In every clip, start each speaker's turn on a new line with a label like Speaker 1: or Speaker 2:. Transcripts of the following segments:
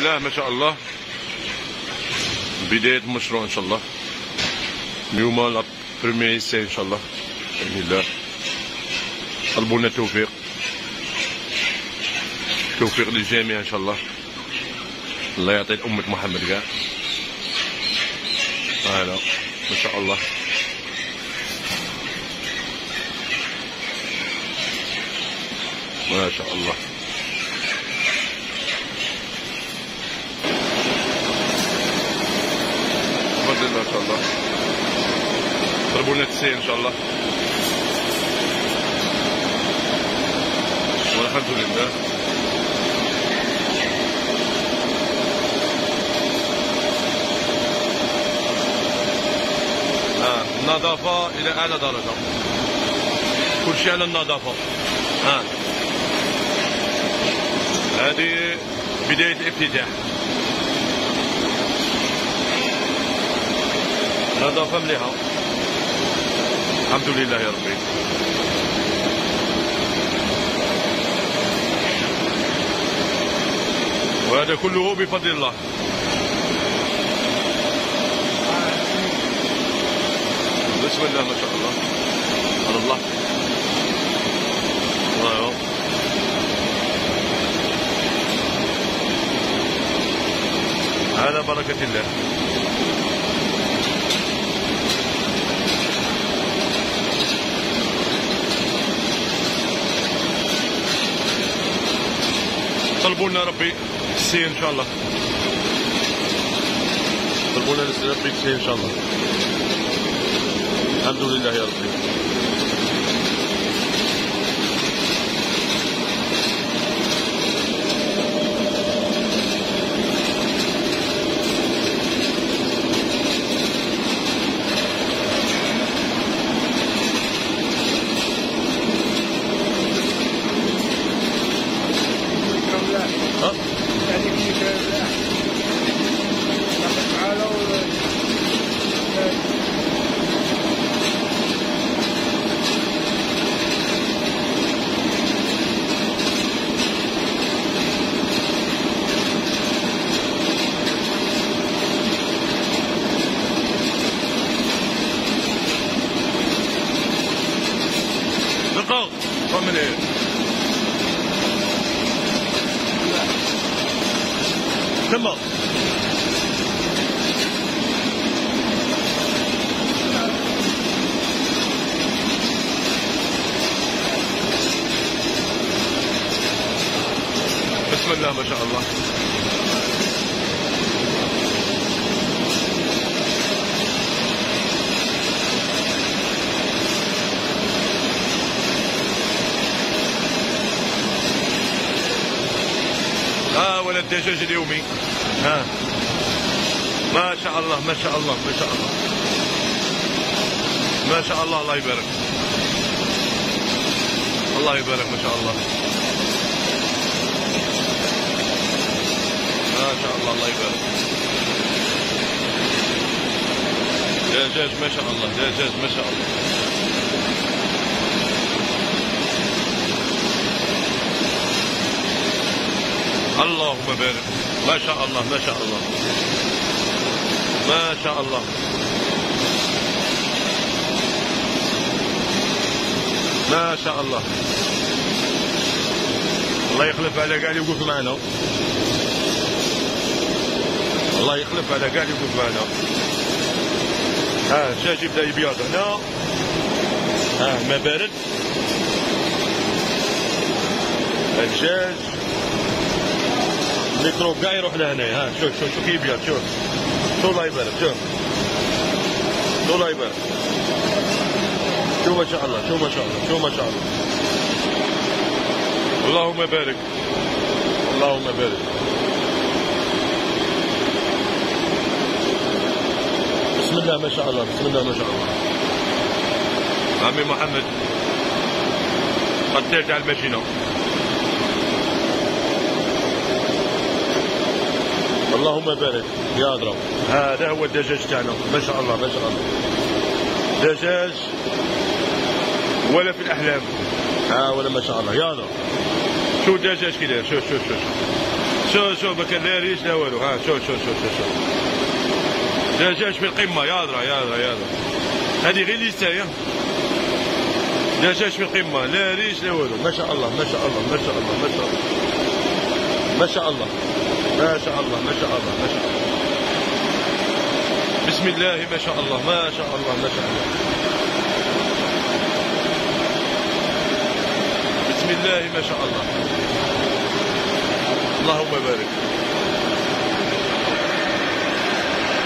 Speaker 1: الله ما شاء الله بداية المشروع إن شاء الله اليوم بريمير سي إن شاء الله بإذن الله طلبوا لنا التوفيق توفيق للجميع إن شاء الله الله يعطي أمة محمد كاع هلا ما شاء الله ما شاء الله إن شاء الله. ضربوا لنا 90 إن شاء الله. والحمد لله. آه. النظافة إلى أعلى درجة. كل شيء على النظافة. ها. هذه بداية الافتتاح. نظافة مليحة. الحمد لله يا ربي. وهذا كله بفضل الله. بسم الله ما شاء الله. على الله. الله. على بركة الله. طلبوا لنا ربي السي إن شاء الله. طلبوا لنا ربي السي إن شاء الله. الحمد لله يا ربي ها دقوا من إيه تمام بسم الله ما شاء الله ها ولا الدجاج اليومي. ها. ما شاء الله ما شاء الله ما شاء الله. ما شاء الله الله يبارك. الله يبارك ما شاء الله. ما شاء الله الله يبارك. دجاج ما شاء الله دجاج ما شاء الله. اللهم بارك. ما شاء الله ما شاء الله. ما شاء الله. ما شاء الله. الله يخلف على كاع اللي يوقف معنا الله يخلف على كاع اللي يوقف معنا ها الدجاج يبدأ يبيض هنا ها ما بارد. الدجاج الميكروب كاع يروح لهنا. ها شوف شوف شوف يبيض شوف شوف الله يبارك شوف شوف الله يبارك شوف ما شاء الله شوف ما شاء الله شوف ما شاء الله. اللهم بارك اللهم بارك. بسم الله ما شاء الله بسم الله ما شاء الله. عمي محمد قدرت على الماشينة. اللهم بارك. يا اضرب هذا هو الدجاج تاعنا. ما شاء الله ما شاء الله. دجاج ولا في الأحلام. ها ولا ما شاء الله. يا اضرب شو الدجاج كي داير شوف شوف شوف شوف شوف ما كان لا ريش لا والو. ها شوف شوف شوف شوف شوف دجاج في القمة. يا درا يا درا يا درا هذه غير ليستايا دجاج في القمة. لا ريش لا والو. ما شاء الله ما شاء الله ما شاء الله ما شاء الله. ما شاء الله. ما شاء الله ما شاء الله ما شاء الله بسم الله ما شاء الله ما شاء الله ما شاء الله بسم الله ما شاء الله اللهم بارك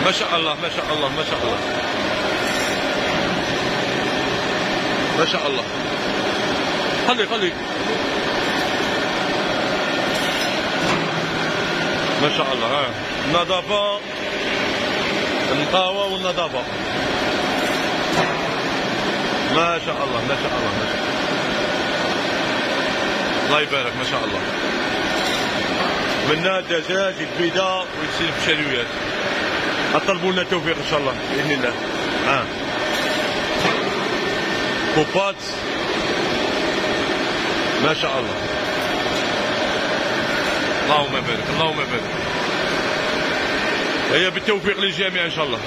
Speaker 1: ما شاء الله ما شاء الله ما شاء الله ما شاء الله خلي خلي ما شاء الله ها. النظافة. النقاوة والنظافة. ما شاء الله ما شاء الله ما شاء الله. الله يبارك ما شاء الله. منا الدجاج البيضاء ويصير بشالويات أطلبوا لنا التوفيق إن شاء الله بإذن الله. ها. آه. كوبات ما شاء الله. اللهم بارك اللهم بارك. هي بالتوفيق للجميع إن شاء الله.